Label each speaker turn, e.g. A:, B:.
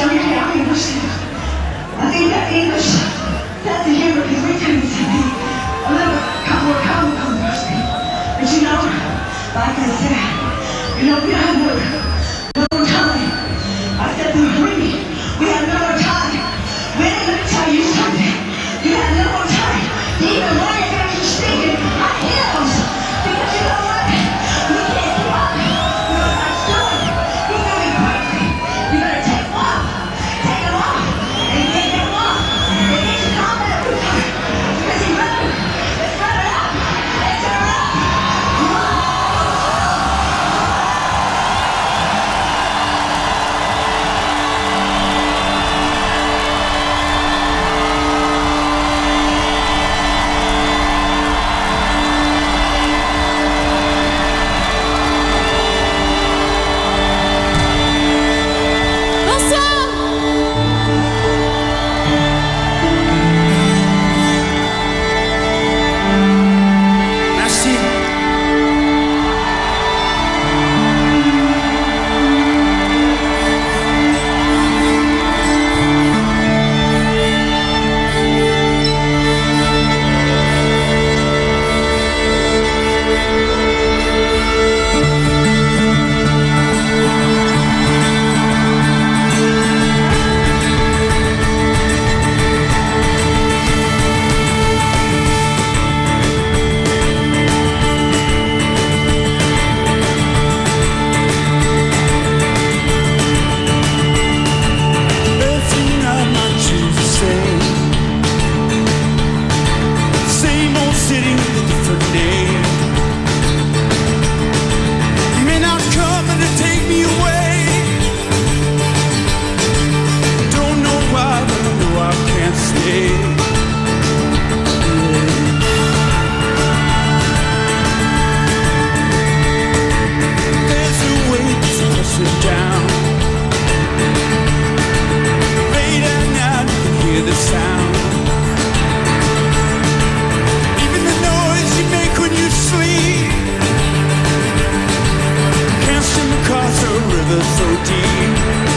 A: 张是这样。
B: aqui.